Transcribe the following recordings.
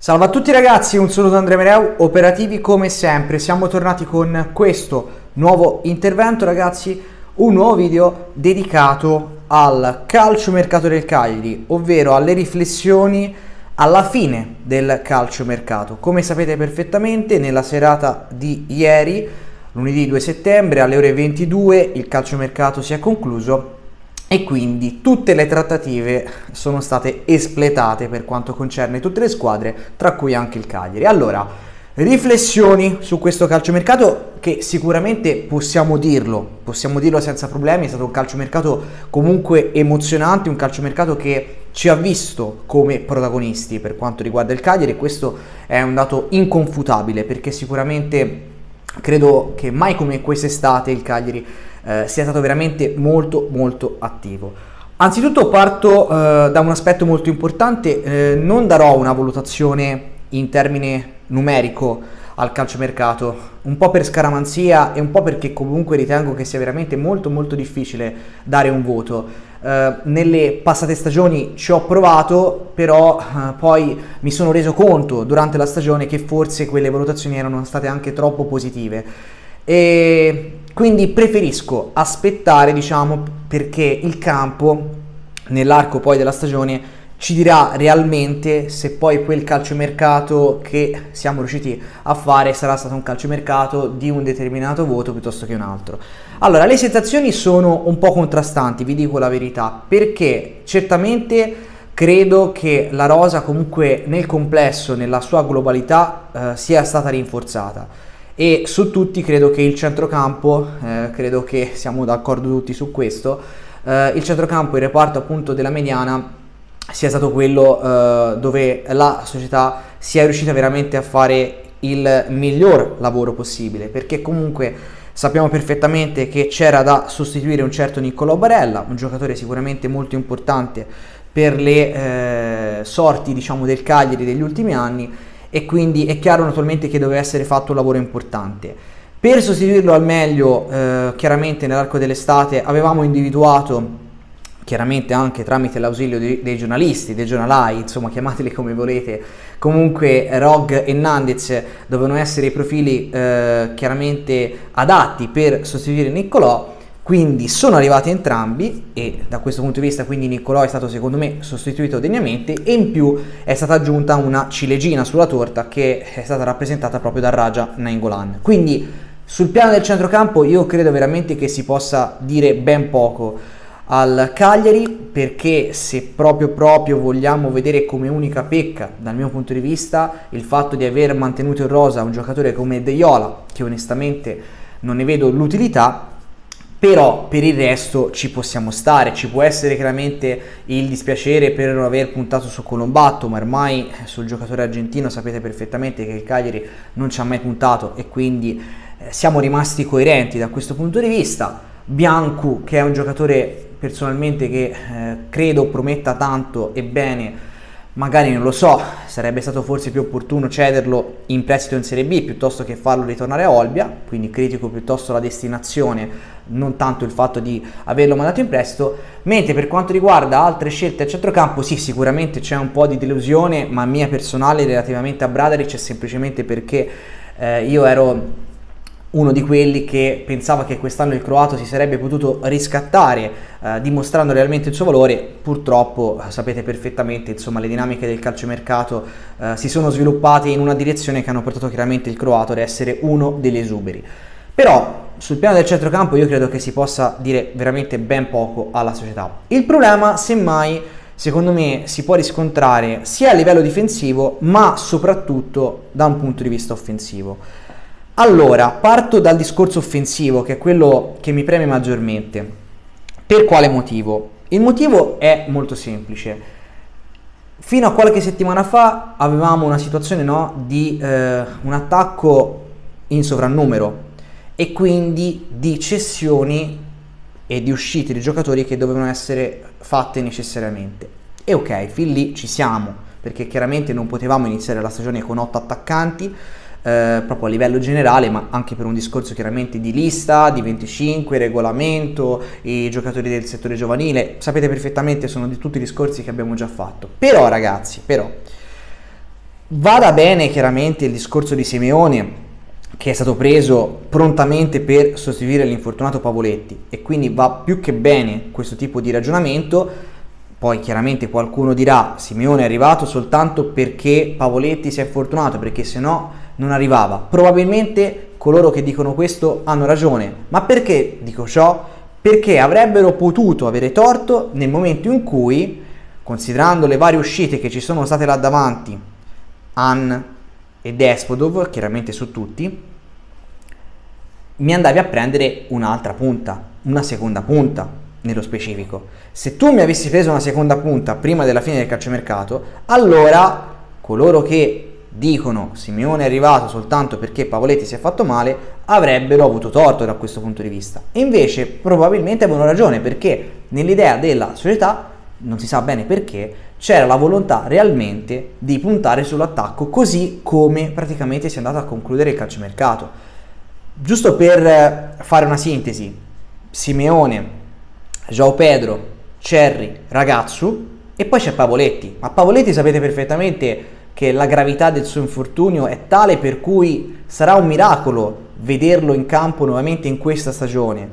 Salve a tutti ragazzi, un saluto da Andrea Mereu, operativi come sempre, siamo tornati con questo nuovo intervento ragazzi, un nuovo video dedicato al calcio mercato del Cagliari, ovvero alle riflessioni alla fine del calcio mercato. Come sapete perfettamente, nella serata di ieri, lunedì 2 settembre, alle ore 22, il calcio mercato si è concluso e quindi tutte le trattative sono state espletate per quanto concerne tutte le squadre, tra cui anche il Cagliari. Allora, riflessioni su questo calciomercato che sicuramente possiamo dirlo, possiamo dirlo senza problemi, è stato un calciomercato comunque emozionante, un calciomercato che ci ha visto come protagonisti per quanto riguarda il Cagliari e questo è un dato inconfutabile perché sicuramente credo che mai come quest'estate il Cagliari eh, sia stato veramente molto molto attivo. Anzitutto parto eh, da un aspetto molto importante, eh, non darò una valutazione in termine numerico al calciomercato, un po' per scaramanzia e un po' perché comunque ritengo che sia veramente molto molto difficile dare un voto. Uh, nelle passate stagioni ci ho provato, però uh, poi mi sono reso conto durante la stagione che forse quelle valutazioni erano state anche troppo positive. E quindi preferisco aspettare, diciamo, perché il campo nell'arco poi della stagione ci dirà realmente se poi quel calciomercato che siamo riusciti a fare sarà stato un calciomercato di un determinato voto piuttosto che un altro. Allora, le sensazioni sono un po' contrastanti, vi dico la verità, perché certamente credo che la rosa comunque nel complesso, nella sua globalità, eh, sia stata rinforzata e su tutti credo che il centrocampo, eh, credo che siamo d'accordo tutti su questo, eh, il centrocampo, il reparto appunto della mediana sia stato quello eh, dove la società sia riuscita veramente a fare il miglior lavoro possibile perché comunque sappiamo perfettamente che c'era da sostituire un certo Niccolò Barella un giocatore sicuramente molto importante per le eh, sorti diciamo del Cagliari degli ultimi anni e quindi è chiaro naturalmente che doveva essere fatto un lavoro importante. Per sostituirlo al meglio, eh, chiaramente nell'arco dell'estate avevamo individuato, chiaramente anche tramite l'ausilio dei, dei giornalisti, dei giornalai, insomma chiamateli come volete, comunque Rog e Nandez dovevano essere i profili eh, chiaramente adatti per sostituire Niccolò quindi sono arrivati entrambi e da questo punto di vista quindi Niccolò è stato secondo me sostituito degnamente e in più è stata aggiunta una ciliegina sulla torta che è stata rappresentata proprio da Raja Nainggolan. Quindi sul piano del centrocampo io credo veramente che si possa dire ben poco al Cagliari perché se proprio proprio vogliamo vedere come unica pecca dal mio punto di vista il fatto di aver mantenuto in rosa un giocatore come De Iola che onestamente non ne vedo l'utilità però per il resto ci possiamo stare, ci può essere chiaramente il dispiacere per non aver puntato su Colombatto, ma ormai sul giocatore argentino sapete perfettamente che il Cagliari non ci ha mai puntato e quindi eh, siamo rimasti coerenti da questo punto di vista. Biancu, che è un giocatore personalmente che eh, credo prometta tanto e bene magari non lo so, sarebbe stato forse più opportuno cederlo in prestito in Serie B piuttosto che farlo ritornare a Olbia, quindi critico piuttosto la destinazione, non tanto il fatto di averlo mandato in prestito, mentre per quanto riguarda altre scelte a centrocampo, sì, sicuramente c'è un po' di delusione, ma mia personale relativamente a Bradaric è semplicemente perché eh, io ero uno di quelli che pensava che quest'anno il croato si sarebbe potuto riscattare eh, dimostrando realmente il suo valore, purtroppo eh, sapete perfettamente insomma le dinamiche del calciomercato eh, si sono sviluppate in una direzione che hanno portato chiaramente il croato ad essere uno degli esuberi. Però sul piano del centrocampo io credo che si possa dire veramente ben poco alla società. Il problema semmai secondo me si può riscontrare sia a livello difensivo ma soprattutto da un punto di vista offensivo. Allora, parto dal discorso offensivo, che è quello che mi preme maggiormente. Per quale motivo? Il motivo è molto semplice. Fino a qualche settimana fa avevamo una situazione no, di eh, un attacco in sovrannumero e quindi di cessioni e di uscite di giocatori che dovevano essere fatte necessariamente. E ok, fin lì ci siamo, perché chiaramente non potevamo iniziare la stagione con otto attaccanti, eh, proprio a livello generale, ma anche per un discorso chiaramente di lista, di 25, regolamento, i giocatori del settore giovanile, sapete perfettamente sono di tutti i discorsi che abbiamo già fatto. Però ragazzi, però vada bene chiaramente il discorso di Simeone che è stato preso prontamente per sostituire l'infortunato Pavoletti e quindi va più che bene questo tipo di ragionamento. Poi chiaramente qualcuno dirà Simeone è arrivato soltanto perché Pavoletti si è infortunato, perché se no non arrivava. Probabilmente coloro che dicono questo hanno ragione, ma perché dico ciò? Perché avrebbero potuto avere torto nel momento in cui, considerando le varie uscite che ci sono state là davanti, Han e Despodov, chiaramente su tutti, mi andavi a prendere un'altra punta, una seconda punta nello specifico. Se tu mi avessi preso una seconda punta prima della fine del calciomercato, allora coloro che dicono Simeone è arrivato soltanto perché Pavoletti si è fatto male, avrebbero avuto torto da questo punto di vista. E invece probabilmente avevano ragione perché nell'idea della società, non si sa bene perché, c'era la volontà realmente di puntare sull'attacco così come praticamente si è andato a concludere il calciomercato. Giusto per fare una sintesi, Simeone, Joao Pedro, Cerri, Ragazzu e poi c'è Pavoletti. Ma Pavoletti sapete perfettamente che la gravità del suo infortunio è tale per cui sarà un miracolo vederlo in campo nuovamente in questa stagione.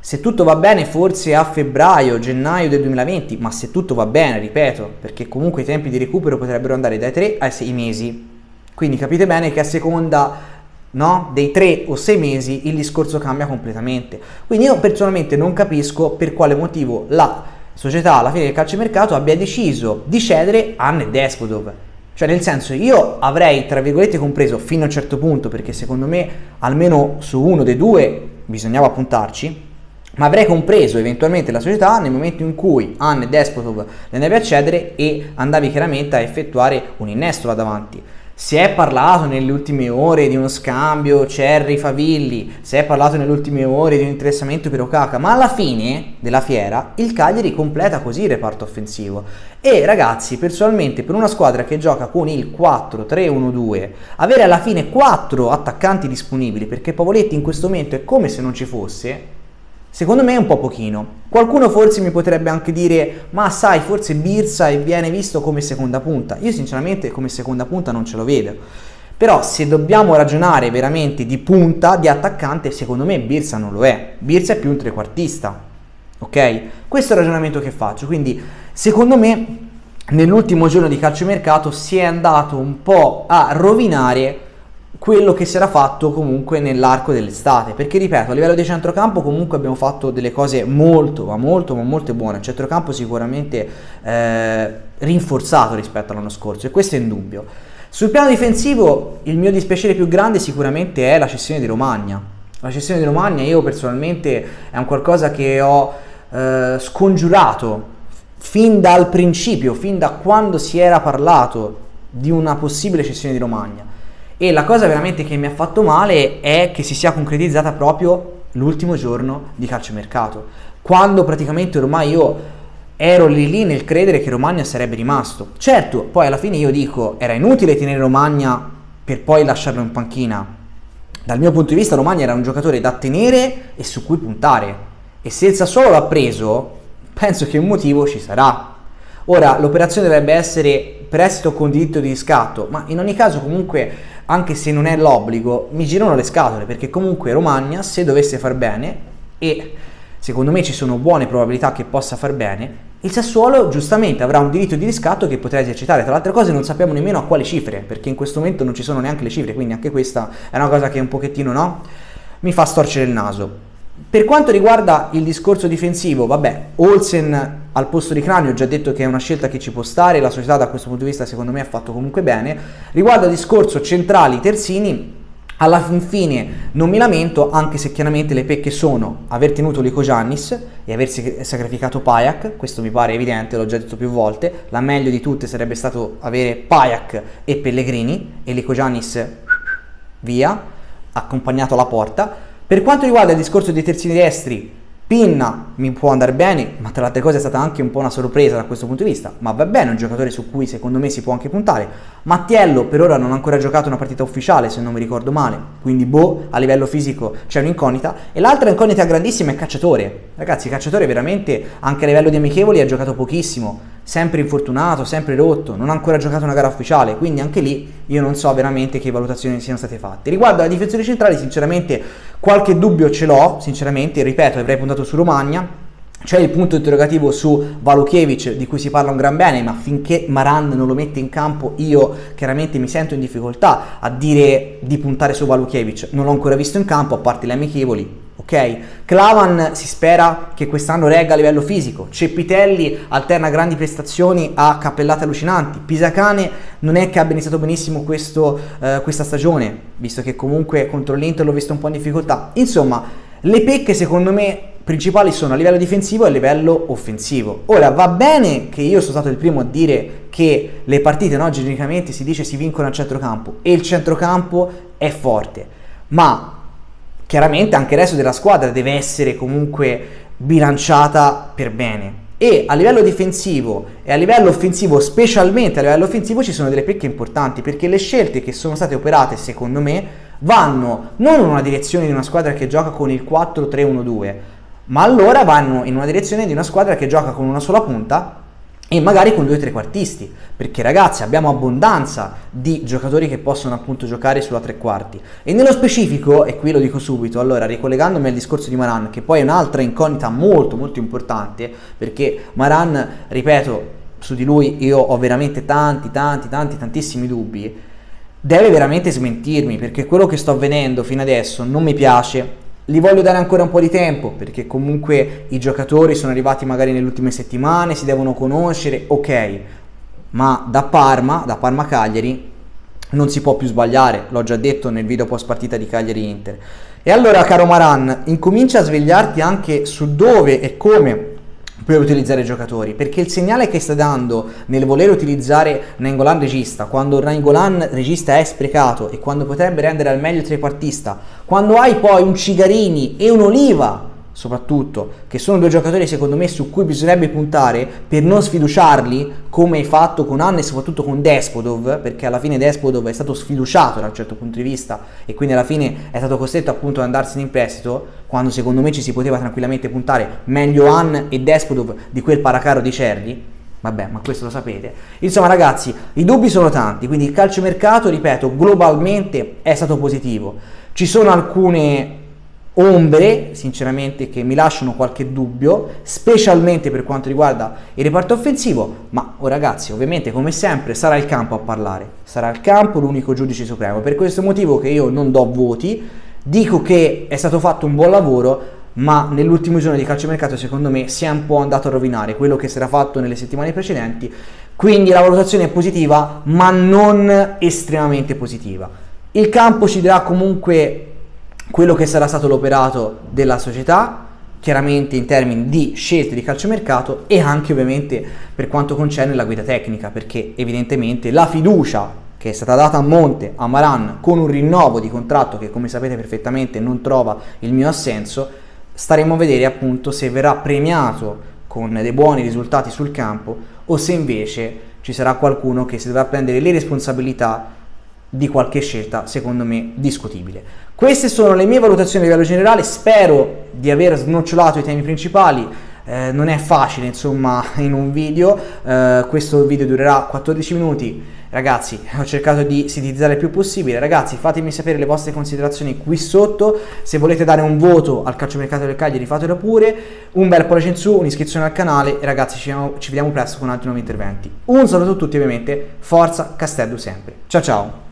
Se tutto va bene, forse a febbraio, gennaio del 2020, ma se tutto va bene, ripeto, perché comunque i tempi di recupero potrebbero andare dai 3 ai 6 mesi. Quindi capite bene che a seconda no? dei tre o sei mesi il discorso cambia completamente. Quindi io personalmente non capisco per quale motivo la società alla fine del calciomercato abbia deciso di cedere a Nedespodov. Cioè nel senso io avrei tra virgolette compreso fino a un certo punto perché secondo me almeno su uno dei due bisognava puntarci ma avrei compreso eventualmente la società nel momento in cui Anne Despotov le andavi a cedere e andavi chiaramente a effettuare un innesto là davanti. Si è parlato nelle ultime ore di uno scambio Cerri-Favilli, si è parlato nelle ultime ore di un interessamento per Okaka, ma alla fine della fiera il Cagliari completa così il reparto offensivo. E ragazzi, personalmente per una squadra che gioca con il 4-3-1-2, avere alla fine 4 attaccanti disponibili, perché Pavoletti in questo momento è come se non ci fosse, Secondo me è un po' pochino. Qualcuno forse mi potrebbe anche dire, ma sai, forse Birsa viene visto come seconda punta. Io sinceramente come seconda punta non ce lo vedo. Però se dobbiamo ragionare veramente di punta, di attaccante, secondo me Birsa non lo è. Birsa è più un trequartista. Ok? Questo è il ragionamento che faccio. Quindi, secondo me, nell'ultimo giorno di calciomercato si è andato un po' a rovinare quello che si era fatto comunque nell'arco dell'estate. Perché ripeto a livello di centrocampo comunque abbiamo fatto delle cose molto ma molto ma molto buone. Il centrocampo sicuramente eh, rinforzato rispetto all'anno scorso e questo è indubbio. Sul piano difensivo il mio dispiacere più grande sicuramente è la cessione di Romagna. La cessione di Romagna io personalmente è un qualcosa che ho eh, scongiurato fin dal principio fin da quando si era parlato di una possibile cessione di Romagna e la cosa veramente che mi ha fatto male è che si sia concretizzata proprio l'ultimo giorno di calciomercato, quando praticamente ormai io ero lì lì nel credere che Romagna sarebbe rimasto. Certo, poi alla fine io dico, era inutile tenere Romagna per poi lasciarlo in panchina. Dal mio punto di vista Romagna era un giocatore da tenere e su cui puntare. E se il Sassuolo l'ha preso, penso che un motivo ci sarà. Ora, l'operazione dovrebbe essere prestito con diritto di riscatto, ma in ogni caso comunque anche se non è l'obbligo, mi girano le scatole perché comunque Romagna, se dovesse far bene, e secondo me ci sono buone probabilità che possa far bene, il Sassuolo giustamente avrà un diritto di riscatto che potrà esercitare. Tra le altre cose non sappiamo nemmeno a quale cifre, perché in questo momento non ci sono neanche le cifre, quindi anche questa è una cosa che un pochettino no, mi fa storcere il naso. Per quanto riguarda il discorso difensivo, vabbè, Olsen al posto di Cranio ho già detto che è una scelta che ci può stare, la società da questo punto di vista secondo me ha fatto comunque bene. Riguardo al discorso centrali terzini, alla fin fine non mi lamento, anche se chiaramente le pecche sono aver tenuto Lico Giannis e aver sacrificato Payak, questo mi pare evidente, l'ho già detto più volte, la meglio di tutte sarebbe stato avere Payak e Pellegrini e Lico Giannis via, accompagnato alla porta. Per quanto riguarda il discorso dei terzini destri, Pinna mi può andare bene, ma tra le altre cose è stata anche un po' una sorpresa da questo punto di vista, ma va bene, è un giocatore su cui secondo me si può anche puntare. Mattiello per ora non ha ancora giocato una partita ufficiale, se non mi ricordo male, quindi boh, a livello fisico c'è un'incognita. E l'altra incognita grandissima è Cacciatore. Ragazzi, Cacciatore veramente anche a livello di amichevoli ha giocato pochissimo. Sempre infortunato, sempre rotto, non ha ancora giocato una gara ufficiale, quindi anche lì io non so veramente che valutazioni siano state fatte. Riguardo alla difensori centrali, sinceramente qualche dubbio ce l'ho, sinceramente, ripeto, avrei puntato su Romagna, c'è il punto interrogativo su Valukiewicz di cui si parla un gran bene, ma finché Maran non lo mette in campo io chiaramente mi sento in difficoltà a dire di puntare su Valukiewicz. Non l'ho ancora visto in campo, a parte le amichevoli, ok? Clavan si spera che quest'anno regga a livello fisico, Cepitelli alterna grandi prestazioni a cappellate allucinanti, Pisacane non è che abbia iniziato benissimo questo, eh, questa stagione, visto che comunque contro l'Inter l'ho visto un po' in difficoltà. Insomma, le pecche secondo me principali sono a livello difensivo e a livello offensivo. Ora va bene che io sono stato il primo a dire che le partite no, genericamente si dice si vincono al centrocampo e il centrocampo è forte, ma chiaramente anche il resto della squadra deve essere comunque bilanciata per bene. E a livello difensivo e a livello offensivo, specialmente a livello offensivo, ci sono delle pecche importanti perché le scelte che sono state operate, secondo me, vanno non in una direzione di una squadra che gioca con il 4-3-1-2, ma allora vanno in una direzione di una squadra che gioca con una sola punta e magari con due trequartisti, perché ragazzi abbiamo abbondanza di giocatori che possono appunto giocare sulla tre quarti. E nello specifico, e qui lo dico subito, allora ricollegandomi al discorso di Maran, che poi è un'altra incognita molto molto importante, perché Maran, ripeto, su di lui io ho veramente tanti, tanti, tanti, tantissimi dubbi, deve veramente smentirmi, perché quello che sto avvenendo fino adesso non mi piace, li voglio dare ancora un po' di tempo perché comunque i giocatori sono arrivati magari nelle ultime settimane, si devono conoscere, ok, ma da Parma, da Parma Cagliari, non si può più sbagliare, l'ho già detto nel video post partita di Cagliari Inter. E allora, caro Maran, incomincia a svegliarti anche su dove e come per utilizzare i giocatori, perché il segnale che sta dando nel voler utilizzare Nangolan regista, quando Nangolan regista è sprecato e quando potrebbe rendere al meglio il trequartista, quando hai poi un Cigarini e un Oliva soprattutto, che sono due giocatori secondo me su cui bisognerebbe puntare per non sfiduciarli come hai fatto con Anne e soprattutto con Despodov, perché alla fine Despodov è stato sfiduciato da un certo punto di vista e quindi alla fine è stato costretto appunto ad andarsene in prestito, quando secondo me ci si poteva tranquillamente puntare meglio Anne e Despodov di quel paracaro di Cerri. Vabbè, ma questo lo sapete. Insomma, ragazzi, i dubbi sono tanti, quindi il calciomercato, ripeto, globalmente è stato positivo. Ci sono alcune ombre, sinceramente, che mi lasciano qualche dubbio, specialmente per quanto riguarda il reparto offensivo, ma oh ragazzi, ovviamente come sempre sarà il campo a parlare, sarà il campo l'unico giudice supremo, per questo motivo che io non do voti, dico che è stato fatto un buon lavoro, ma nell'ultimo giorno di calciomercato secondo me si è un po' andato a rovinare quello che si era fatto nelle settimane precedenti, quindi la valutazione è positiva, ma non estremamente positiva. Il campo ci darà comunque quello che sarà stato l'operato della società, chiaramente in termini di scelte di calciomercato e anche ovviamente per quanto concerne la guida tecnica, perché evidentemente la fiducia che è stata data a monte a Maran con un rinnovo di contratto che come sapete perfettamente non trova il mio assenso, staremo a vedere appunto se verrà premiato con dei buoni risultati sul campo o se invece ci sarà qualcuno che si dovrà prendere le responsabilità di qualche scelta secondo me discutibile. Queste sono le mie valutazioni a livello generale, spero di aver snocciolato i temi principali, eh, non è facile insomma in un video, eh, questo video durerà 14 minuti, ragazzi ho cercato di sintetizzare il più possibile, ragazzi fatemi sapere le vostre considerazioni qui sotto, se volete dare un voto al calciomercato del Cagliari fatelo pure, un bel pollice in su, un'iscrizione al canale. E ragazzi ci vediamo, ci vediamo presto con altri nuovi interventi. Un saluto a tutti ovviamente, forza Castello sempre, ciao ciao!